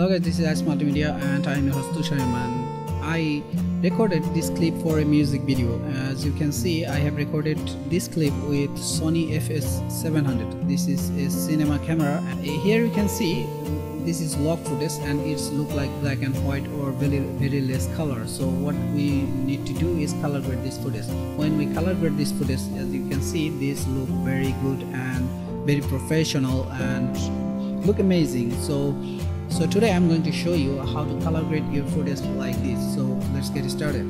Hello guys, this is ICE Multimedia and I'm your host. I recorded this clip for a music video. As you can see, I have recorded this clip with Sony FS700. This is a cinema camera. Here you can see this is log footage and it's look like black and white or very very less color so what we need to do is color grade this footage when we color grade this footage as you can see this look very good and very professional and look amazing so so today i'm going to show you how to color grade your footage like this so let's get started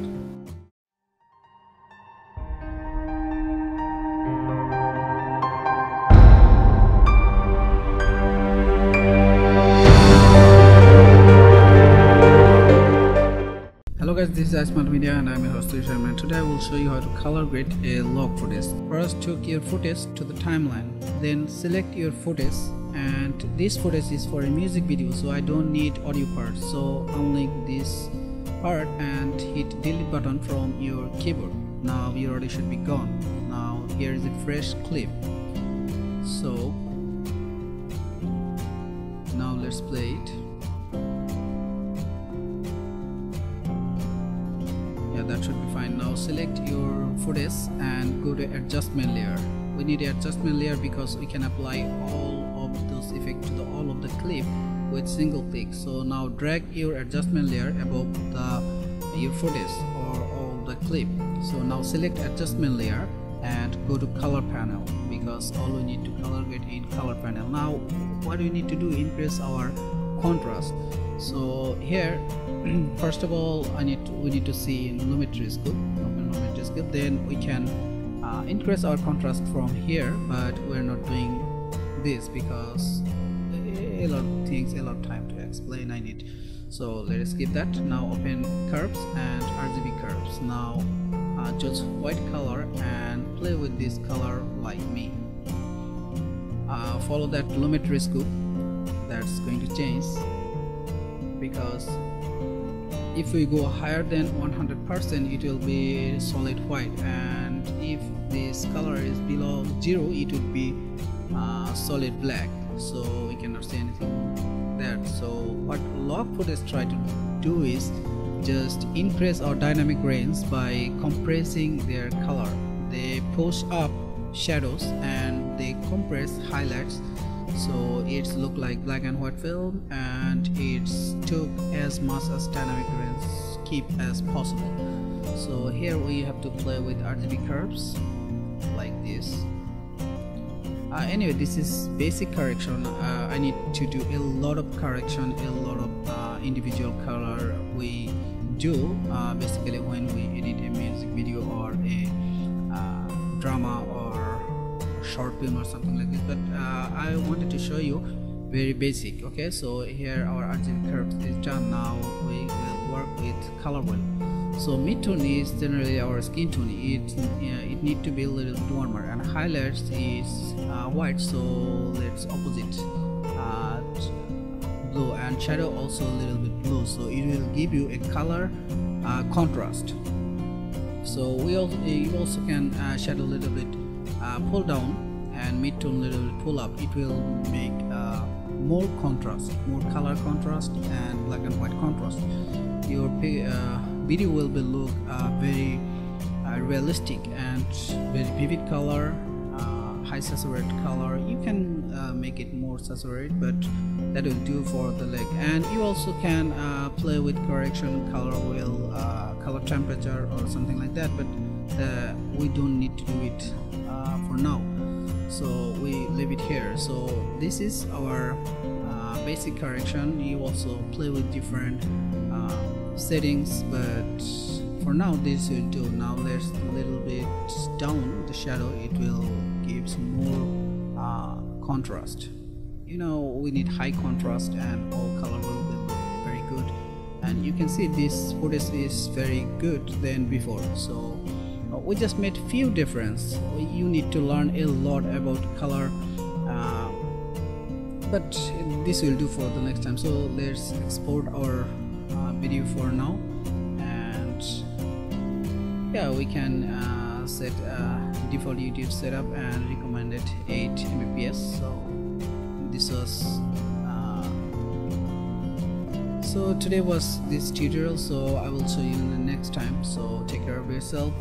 Hello guys, this is ICE Media and I'm your host Sharma. Today I will show you how to color grade a log footage. First took your footage to the timeline, then select your footage and this footage is for a music video so I don't need audio part so unlink this part and hit delete button from your keyboard. Now your audio should be gone. Now here is a fresh clip. So now let's play it. yeah that should be fine now select your footage and go to adjustment layer we need adjustment layer because we can apply all of those effects to the all of the clip with single click so now drag your adjustment layer above the your footage or all the clip. So now select adjustment layer and go to color panel because all we need to color grade in color panel. Now what we need to do increase our contrast. So here first of all I need to, we need to see in scope open lumetri scope then we can uh, increase our contrast from here but we're not doing this because a lot of things a lot of time to explain I need. So let us skip that. Now open curves and RGB curves now uh, choose white color and play with this color like me. Uh, follow that lumetri scope that's going to change because if we go higher than 100% it will be solid white and this color is below zero it would be uh, solid black. So we cannot see anything there. So what log footage try to do is just increase our dynamic range by compressing their color. They push up shadows and they compress highlights. So it's look like black and white film and it's took as much as dynamic range keep as possible. So here we have to play with RGB curves like this. Uh, anyway this is basic correction. Uh, I need to do a lot of correction a lot of uh, individual color we do uh, basically when we edit a music video or a uh, drama or short film or something like this. But uh, I wanted to show you very basic okay? So here our RGB curves is done. Now we will work with color wheel so mid-tone is generally our skin tone it uh, it need to be a little bit warmer. And highlights is uh, white. So let's opposite uh, blue. And shadow also a little bit blue. So it will give you a color uh, contrast. So we also you also can uh, shadow a little bit uh, pull down. And mid-tone little bit pull up. It will make more contrast more color contrast and black and white contrast. Your uh, video will be look uh, very uh, realistic and very vivid color uh, high saturated color. You can make it more saturated but that will do for the leg. And you also can play with correction color wheel color temperature or something like that but we don't need to do it for now. So we leave it here. So this is our uh, basic correction. You also play with different uh, settings but for now this will do. Now let's a little bit down the shadow. It will give some more uh, contrast. You know we need high contrast and all color will be very good. And you can see this footage is very good than before. So we just made few difference. You need to learn a lot about color uh, but this will do for the next time. So let's export our uh, video for now. And yeah we can uh, set default YouTube setup and recommended 8 Mbps. So this was uh, so today was this tutorial. So i will show you in the next time. So take care of yourself